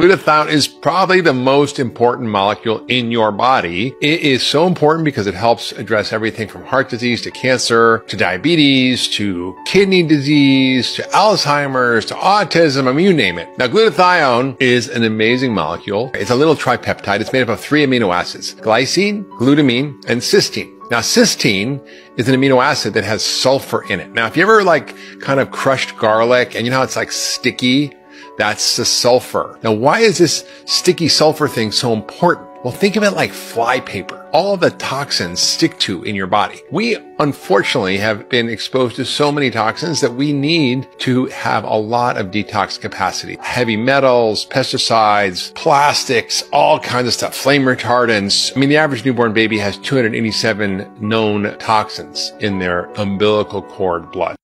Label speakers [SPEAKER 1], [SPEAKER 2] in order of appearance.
[SPEAKER 1] Glutathione is probably the most important molecule in your body. It is so important because it helps address everything from heart disease to cancer to diabetes to kidney disease to Alzheimer's to autism. I mean, you name it. Now, glutathione is an amazing molecule. It's a little tripeptide. It's made up of three amino acids, glycine, glutamine, and cysteine. Now, cysteine is an amino acid that has sulfur in it. Now, if you ever like kind of crushed garlic and you know it's like sticky, that's the sulfur. Now, why is this sticky sulfur thing so important? Well, think of it like flypaper. All the toxins stick to in your body. We unfortunately have been exposed to so many toxins that we need to have a lot of detox capacity. Heavy metals, pesticides, plastics, all kinds of stuff, flame retardants. I mean, the average newborn baby has 287 known toxins in their umbilical cord blood.